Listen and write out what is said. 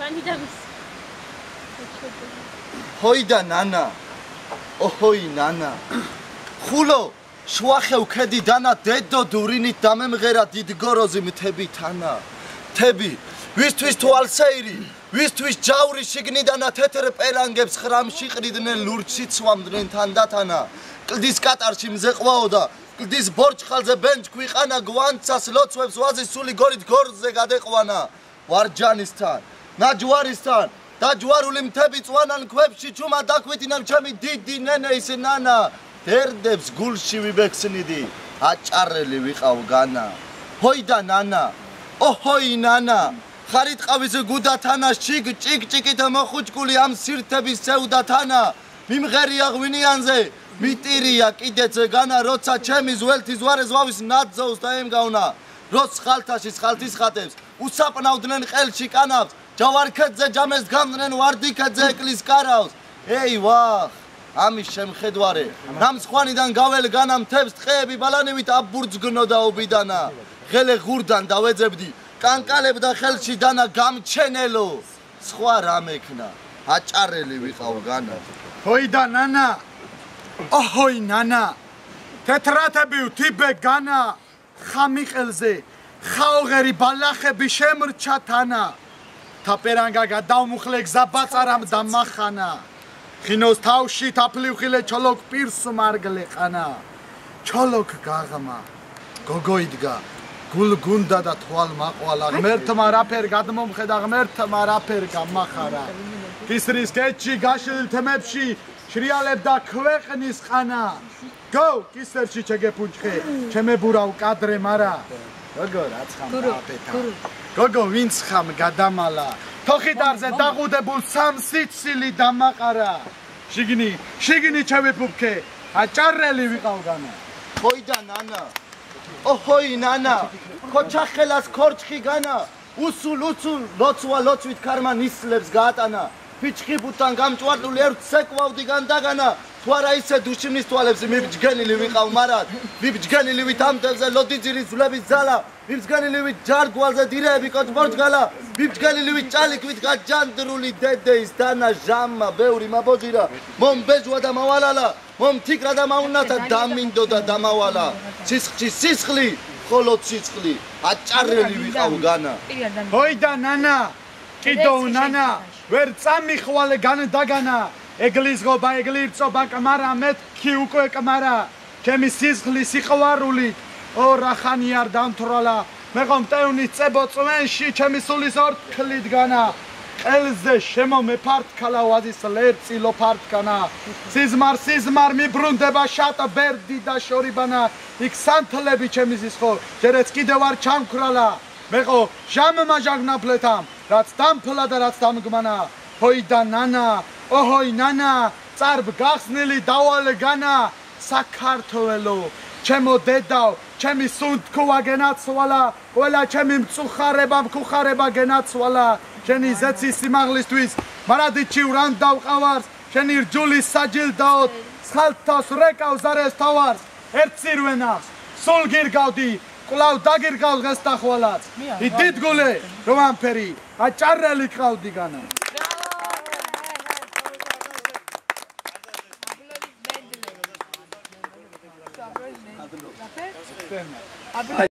განიდამის. ჰოიდა ნანა. ოჰოი ნანა. ხულო შუახევ ქედი დანა დედო დურინით დამემღერა დიდგოროზი მთები თანა. თები ვისთვის თვალსეირი ვისთვის ჯავრი შიგნიდანა თეთრ პერანგებს ხრამში ყრიდნენ ლურჩი ცვამდნენ თანდათანა. კლდის კატარში მზეყვაო და კლდის ბორჩხალზე ბენჯ ქვიყანა გვანცას ლოცვებს ვაზი სული გორით გორზე გადეყვანა. ვარჯანისთან, ნაჯვარისთან და ჯვარული მთები წვანან ქვებში ჩუმა დაქვიტინებ ჩემი დიდი ნენე ის ნანა. დერდებს გულში ვიბექსნიდი. აჭარელი ვიყავ განა. ჰოიდა ნანა. ოჰოი ნანა. ხარით ყავის გუდათანა შიგ ჭიგ ჭიგით მოხუჭკული ამ სირთების ცეუდათანა მიმღერია ღვინიანზე მიტირია კიდეც განა როცა ჩემი ზველთი ზვარე ზვავის ნაძოვს და ემგავნა როც ხალთაში ხალთის ხატებს უსაპნავდნენ ყელში კანავს ჯავარქეთზე ჯამეს გამდნენ ვარდიქეთზე ეკლის კარავს. ეი ვახ ამის შემხედვარე. ნამსხვანიდან გაվել განამთებს ტყეები ბალანივით აბურძგნოდა ობიდანა ღელე ღურდან დავეძებდი კანკალებდა ხელში დანა გამჩენელო. სხვა რამ ექნა? აჭარელი ვიყავ განა. ჰოიდა ნანა. ოჰოი ნანა. თეთრათები ვთიბე განა. ხამიყელზე ხაოღერი ბალახები შემრჩა თანა. თაპერანგა გადავმუხლე გზაბაწარამ დამახანა ხინოს თავში თაფლივხილე ჩოლოკ პირს მარგლე ყანა. ჩოლოკ გაღმა გოგოიდგა გულ გუნდა და თვალ მაყვალა ღმერთმა რაფერ გადმომხედა ღმერთმა რაფერ გამახარა. ისრის კეთში გაშლილ თემებში შრიალებდა ქვეყნის ყანა. გო კისერში ჩეგეფუჭხე ჩემებურავ კადრე მარა გოგო რაც ხამ აპეთა გოგო ვინც ხამ გადამალა? თოხიდარზე დაღუდებულ სამ სიცილი დამაყარა. შიგნი შიგნი ჩავიფუფქე აჭარელი ვიყავ განა ხოიდა ნანა. ოჰოი ნანა. ქოჩახელას ქორჩხი განა. უსულ უსულ ლოცვა ლოცვით ქარმა ნისლებს გაატანა ფიჩხი ბუტან გამჭვარდული ერთ ცეკვავდი განდაგანა თუ არა ისე დუშიმის თვალებს მიბჯგენილი ვიყავ მარად? მიბჯგენილი ვით ამდელზე ლოდიძირის ძლების ზალა მიბჯგენილი ვით ჯარგვალზე დირეები კოჭბორჯგალა მიბჯგენილი ვით ჭალიქვით გაჯანდრული დედეის დანა ჟამა ბევრი მაბოძირა მომბეჯვა და მავალალა მომთიკრა და მაუნათა დამინდო და დამავალა. სისხლი სისხლი ხოლო სისხლი აჭარელი ვიყავ განა. ჰოი და ნანა კიდო ნანა ვერ წამიხვალე გან დაგანა ეგლისღობა ეგლირწობა კმარა მეთქი უკვე კმარა. ჩემი სისხლი სიყვარული ო რახანი არ დამთრალა მე ხომ ტევნის წებო წვენში ჩემი სულის ორთქლით განა ყელზე შემო მეფართკალა ვაზის ლერწი ლოფართკანა სიზმარ სიზმარ მიბრუნდება შატა ბერდი და შორიბანა. იქ სანთლები ჩემი სისხო ჯერეც კიდევ არ ჩამქრალა მე ხო ჟამმა ჟაგნაფლეთამ რაც დამფლა და რაც დამგმანა. ჰოი და ნანა ოჰოი ნანა წარბ გახსნილი დავალე განა. საქართველო ჩემო დედაო ჩემი სუნთქვა გენაცვალა ყველა ჩემი მწუხარება მკუხარება გენაცვალა. შენი ზეცი სიმაღლისთვის მარადიჩი ვრან დავყავარს შენი რჯული საჯილდაო ხალთას რეკავს არეს თავარს. ერთსირვენას სულ გირგავდი კლავ დაგირგავ დღეს დახვალაც დიდგულე რომანფერი აჭარელი ყავდი განა Abla